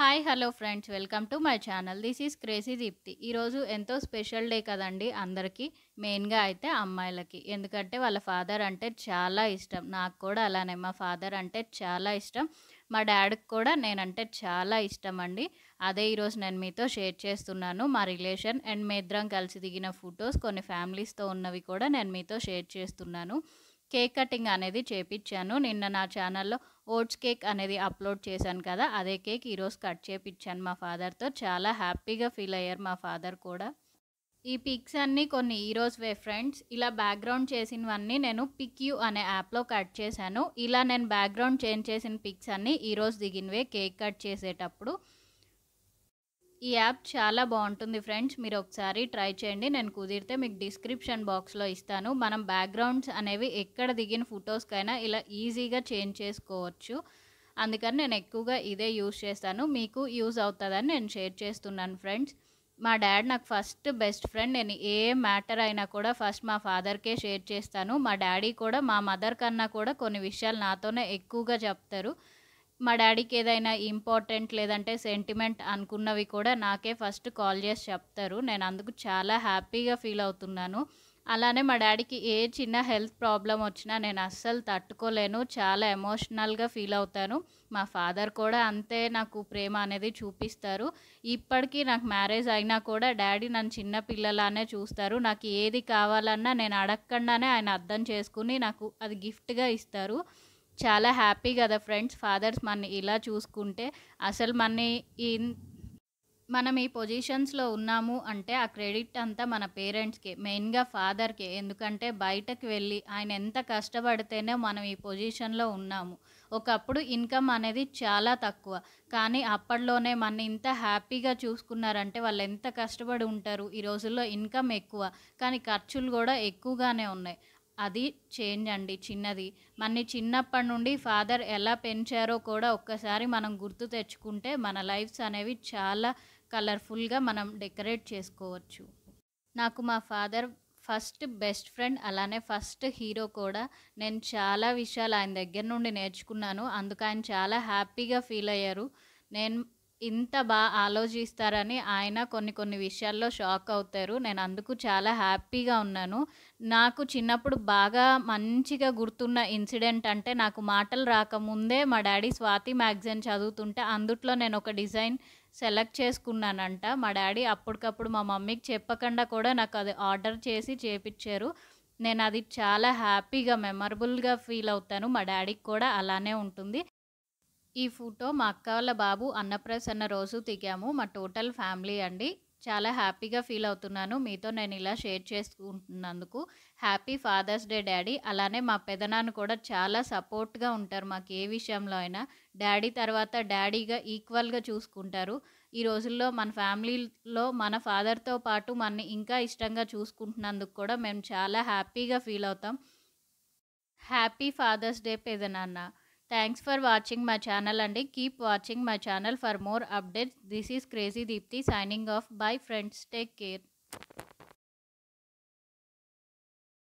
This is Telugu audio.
Hi hello friends welcome to my channel this is crazy Deepthi ఈరోజు ఎంతో స్పెషల్ డే కదండి అందరికీ మెయిన్గా అయితే అమ్మాయిలకి ఎందుకంటే వాళ్ళ ఫాదర్ అంటే చాలా ఇష్టం నాకు కూడా అలానే మా ఫాదర్ అంటే చాలా ఇష్టం మా డాడీకి కూడా నేనంటే చాలా ఇష్టం అండి అదే ఈరోజు నేను మీతో షేర్ చేస్తున్నాను మా రిలేషన్ అండ్ ఇద్దరం కలిసి దిగిన ఫొటోస్ కొన్ని ఫ్యామిలీస్తో ఉన్నవి కూడా నేను మీతో షేర్ చేస్తున్నాను కేక్ కటింగ్ అనేది చేపించాను నిన్న నా ఛానల్లో ఓట్స్ కేక్ అనేది అప్లోడ్ చేశాను కదా అదే కేక్ ఈరోజు కట్ చేపించాను మా ఫాదర్తో చాలా హ్యాపీగా ఫీల్ అయ్యారు మా ఫాదర్ కూడా ఈ పిక్స్ అన్నీ కొన్ని వే ఫ్రెండ్స్ ఇలా బ్యాక్గ్రౌండ్ చేసినవన్నీ నేను పిక్ యూ అనే యాప్లో కట్ చేశాను ఇలా నేను బ్యాక్గ్రౌండ్ చేంజ్ చేసిన పిక్స్ అన్నీ ఈరోజు దిగినవే కేక్ కట్ చేసేటప్పుడు ఈ యాప్ చాలా బాగుంటుంది ఫ్రెండ్స్ మీరు ఒకసారి ట్రై చేయండి నేను కుదిరితే మీకు డిస్క్రిప్షన్ బాక్స్లో ఇస్తాను మనం బ్యాక్గ్రౌండ్స్ అనేవి ఎక్కడ దిగిన ఫొటోస్కైనా ఇలా ఈజీగా చేంజ్ చేసుకోవచ్చు అందుకని నేను ఎక్కువగా ఇదే యూజ్ చేస్తాను మీకు యూజ్ అవుతుందని నేను షేర్ చేస్తున్నాను ఫ్రెండ్స్ మా డాడ్ నాకు ఫస్ట్ బెస్ట్ ఫ్రెండ్ నేను ఏ మ్యాటర్ అయినా కూడా ఫస్ట్ మా ఫాదర్కే షేర్ చేస్తాను మా డాడీ కూడా మా మదర్ కన్నా కూడా కొన్ని విషయాలు నాతోనే ఎక్కువగా చెప్తారు మా డాడీకి ఏదైనా ఇంపార్టెంట్ లేదంటే సెంటిమెంట్ అనుకున్నవి కూడా నాకే ఫస్ట్ కాల్ చేసి చెప్తారు నేను అందుకు చాలా హ్యాపీగా ఫీల్ అవుతున్నాను అలానే మా డాడీకి ఏ చిన్న హెల్త్ ప్రాబ్లం వచ్చినా నేను అస్సలు తట్టుకోలేను చాలా ఎమోషనల్గా ఫీల్ అవుతాను మా ఫాదర్ కూడా అంతే నాకు ప్రేమ అనేది చూపిస్తారు ఇప్పటికీ నాకు మ్యారేజ్ అయినా కూడా డాడీ నన్ను చిన్న పిల్లలానే చూస్తారు నాకు ఏది కావాలన్నా నేను అడగకుండానే ఆయన అర్థం చేసుకుని నాకు అది గిఫ్ట్గా ఇస్తారు చాలా హ్యాపీ కదా ఫ్రెండ్స్ ఫాదర్స్ మన ఇలా చూసుకుంటే అసలు మన ఈ మనం ఈ పొజిషన్స్లో ఉన్నాము అంటే ఆ క్రెడిట్ అంతా మన పేరెంట్స్కి మెయిన్గా ఫాదర్కి ఎందుకంటే బయటకు వెళ్ళి ఆయన ఎంత కష్టపడితేనే మనం ఈ పొజిషన్లో ఉన్నాము ఒకప్పుడు ఇన్కమ్ అనేది చాలా తక్కువ కానీ అప్పట్లోనే మన ఇంత హ్యాపీగా చూసుకున్నారంటే వాళ్ళు ఎంత కష్టపడి ఉంటారు ఈ రోజుల్లో ఇన్కమ్ ఎక్కువ కానీ ఖర్చులు కూడా ఎక్కువగానే ఉన్నాయి అది చేంజ్ అండి చిన్నది మన్ని చిన్నప్పటి నుండి ఫాదర్ ఎలా పెంచారో కూడా ఒక్కసారి మనం గుర్తు తెచ్చుకుంటే మన లైఫ్స్ అనేవి చాలా కలర్ఫుల్గా మనం డెకరేట్ చేసుకోవచ్చు నాకు మా ఫాదర్ ఫస్ట్ బెస్ట్ ఫ్రెండ్ అలానే ఫస్ట్ హీరో కూడా నేను చాలా విషయాలు ఆయన దగ్గర నుండి నేర్చుకున్నాను అందుకు ఆయన చాలా హ్యాపీగా ఫీల్ అయ్యారు నేను ఇంత బాగా ఆలోచిస్తారని ఆయన కొన్ని కొన్ని విషయాల్లో షాక్ అవుతారు నేను అందుకు చాలా హ్యాపీగా ఉన్నాను నాకు చిన్నప్పుడు బాగా మంచిగా గుర్తున్న ఇన్సిడెంట్ అంటే నాకు మాటలు రాకముందే మా డాడీ స్వాతి మ్యాగజైన్ చదువుతుంటే అందుట్లో నేను ఒక డిజైన్ సెలెక్ట్ చేసుకున్నానంట మా డాడీ అప్పటికప్పుడు మా మమ్మీకి చెప్పకుండా కూడా నాకు అది ఆర్డర్ చేసి చేపించారు నేను అది చాలా హ్యాపీగా మెమరబుల్గా ఫీల్ అవుతాను మా డాడీకి కూడా అలానే ఉంటుంది ఈ ఫోటో మా అక్క వాళ్ళ బాబు అన్నప్రసన్న రోజు దిగాము మా టోటల్ ఫ్యామిలీ అండి చాలా హ్యాపీగా ఫీల్ అవుతున్నాను మీతో నేను ఇలా షేర్ చేసుకుంటున్నందుకు హ్యాపీ ఫాదర్స్ డే డాడీ అలానే మా పెదనాన్న కూడా చాలా సపోర్ట్గా ఉంటారు మాకు ఏ విషయంలో అయినా డాడీ తర్వాత డాడీగా ఈక్వల్గా చూసుకుంటారు ఈ రోజుల్లో మన ఫ్యామిలీలో మన ఫాదర్తో పాటు మనని ఇంకా ఇష్టంగా చూసుకుంటున్నందుకు కూడా మేము చాలా హ్యాపీగా ఫీల్ అవుతాం హ్యాపీ ఫాదర్స్ డే పెదనాన్న Thanks for watching my channel and keep watching my channel for more updates. This is Crazy Deepthi signing off. Bye friends. Take care.